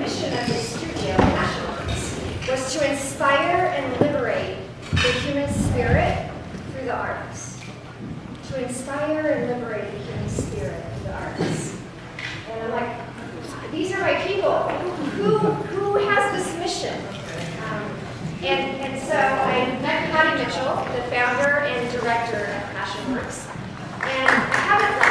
mission of this studio, was to inspire and liberate the human spirit through the arts. To inspire and liberate the human spirit through the arts. And I'm like, these are my people. Who, who has this mission? Um, and, and so I met Patty Mitchell, the founder and director of Passion Works. And I haven't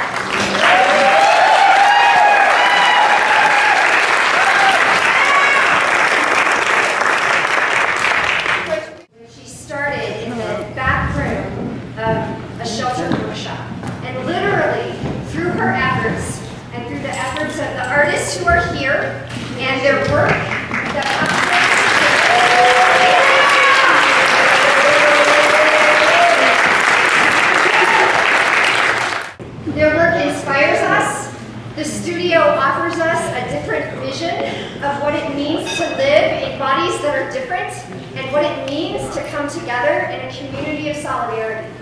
when she started in the back room of a shelter workshop. And literally, through her efforts and through the efforts of the artists who are here and their work, the Their work inspires us. The studio offers us a different vision of what it means to live in bodies that are different and what it means to come together in a community of solidarity.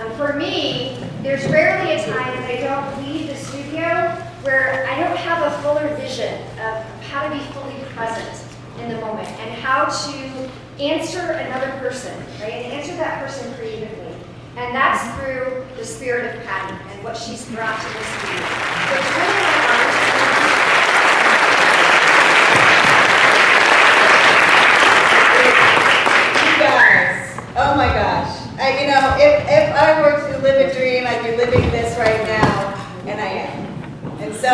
Um, for me, there's rarely a time that I don't leave the studio where I don't have a fuller vision of how to be fully present in the moment and how to answer another person, right? And answer that person creatively. And that's through the spirit of Patty and what she's brought to this You guys, oh my gosh. You know, if, if I were to live a dream, I'd be living this right now, and I am. And so,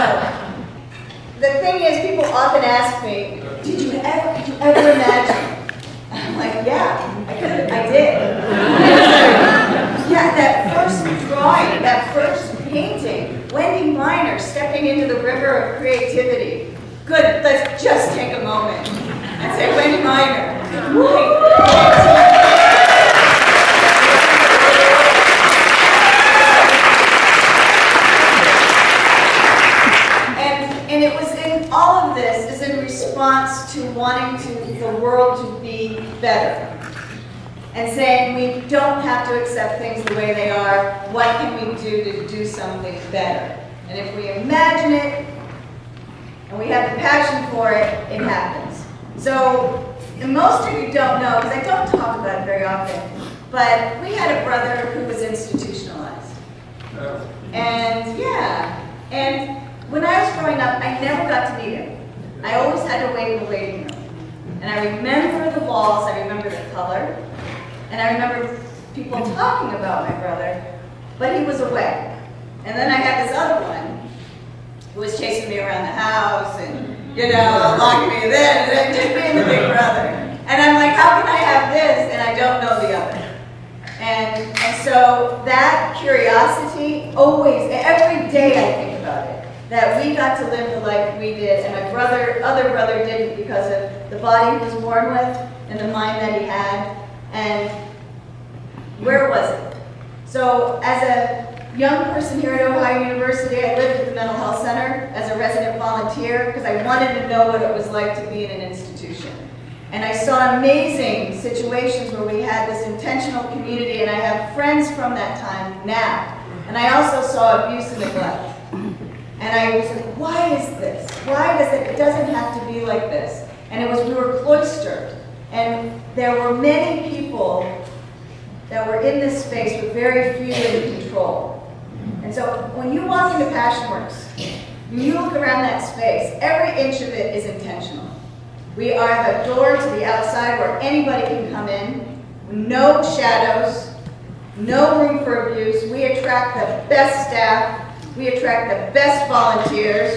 the thing is, people often ask me, did you ever, could you ever imagine? I'm like, yeah, I could, I did. yeah, that first drawing, that first painting, Wendy Minor stepping into the river of creativity. Good, let's just take a moment and say, Wendy Minor, And, and it was in, all of this is in response to wanting to, the world to be better. And saying we don't have to accept things the way they are, what can we do to do something better? And if we imagine it, and we have the passion for it, it happens. So, most of you don't know, because I don't talk about it very often, but we had a brother who was institutionalized. And yeah, and when I was growing up, I never got to meet him. I always had to wait in the waiting room. And I remember the walls, I remember the color, and I remember people talking about my brother, but he was away. And then I had this other one was chasing me around the house and, you know, locking me in and just being the big brother. And I'm like, how can I have this and I don't know the other? And, and so that curiosity always, every day I think about it, that we got to live the life we did, and my brother, other brother didn't because of the body he was born with and the mind that he had, and where was it? So as a young person here at Ohio University, I lived at the Mental Health Center as a resident volunteer because I wanted to know what it was like to be in an institution. And I saw amazing situations where we had this intentional community, and I have friends from that time now. And I also saw abuse and neglect. And I was like, why is this? Why does it, it doesn't have to be like this? And it was, we were cloistered. And there were many people that were in this space with very few in control. And so when you walk into PassionWorks, when you look around that space, every inch of it is intentional. We are the door to the outside where anybody can come in, no shadows, no room for abuse. We attract the best staff, we attract the best volunteers.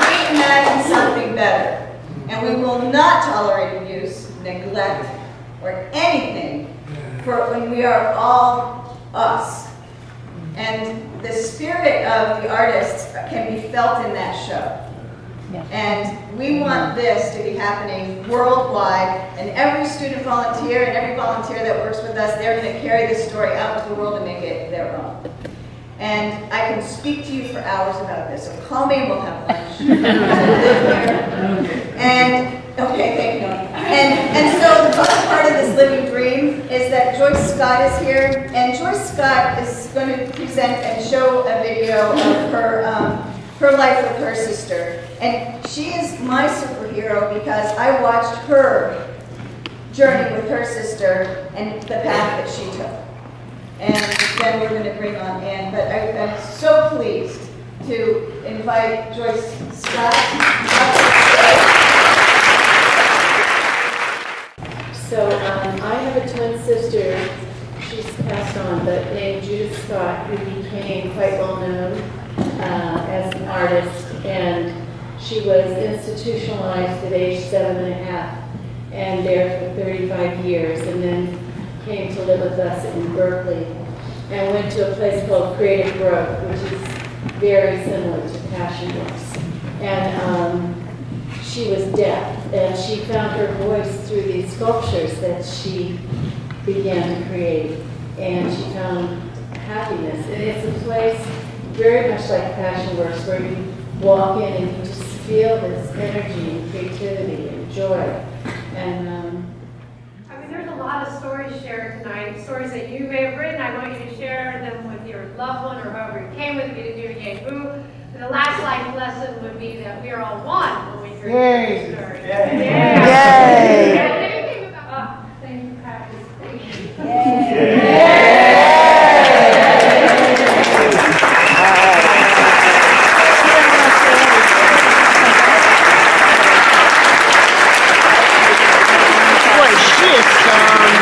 We imagine something better, and we will not tolerate abuse, neglect, or anything for when we are all us. And the spirit of the artists can be felt in that show. And we want this to be happening worldwide, and every student volunteer and every volunteer that works with us, they're going to carry this story out into the world and make it their own. And I can speak to you for hours about this, so call me and we'll have lunch. I live here. And, okay, thank you. And, and so the fun part of this living dream is that Joyce Scott is here, and Joyce Scott is going to present and show a video of her, um, her life with her sister. And she is my superhero because I watched her journey with her sister and the path that she took. And then we're going to bring on Ann, but I, I'm so pleased to invite Joyce Scott So um, I have a twin sister, she's passed on, but named Judith Scott, who became quite well known uh, as an artist. And she was institutionalized at age seven and a half and there for 35 years and then came to live with us in Berkeley and went to a place called Creative Growth, which is very similar to Passion Works. And um, she was deaf, and she found her voice through these sculptures that she began to create, and she found happiness. And it's a place very much like Passion Works, where you walk in and you just feel this energy and creativity and joy. And um, I mean, there's a lot of stories shared tonight, stories that you may have written. I want you to share them with your loved one or whoever you came with you to do Yay Boo. The last life lesson would be that we are all one when we hear your story. Yay! Yay. Anything about, oh, thank you, Patty. Thank you. Boy, she is, um,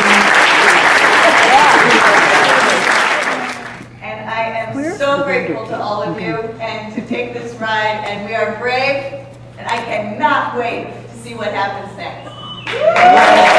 And I am so grateful to all of you and to take this ride, and we are brave, and I cannot wait to see what happens next.